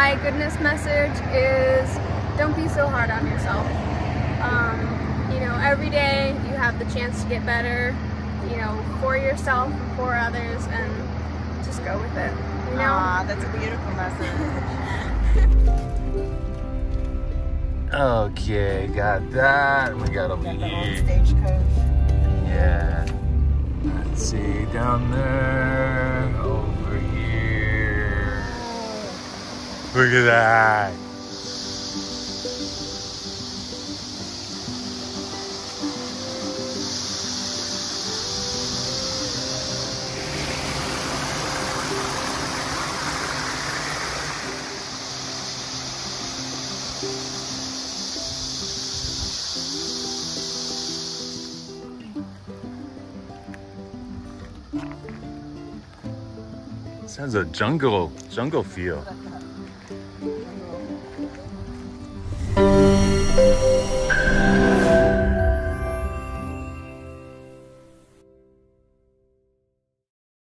my goodness message is don't be so hard on yourself. Um, you know, every day you have the chance to get better, you know, for yourself for others, and just go with it. You know? Aw, that's a beautiful message. Okay, got that. We got over Got the here. stagecoach. Yeah. Let's see down there. Over Look at that. Has a jungle jungle feel.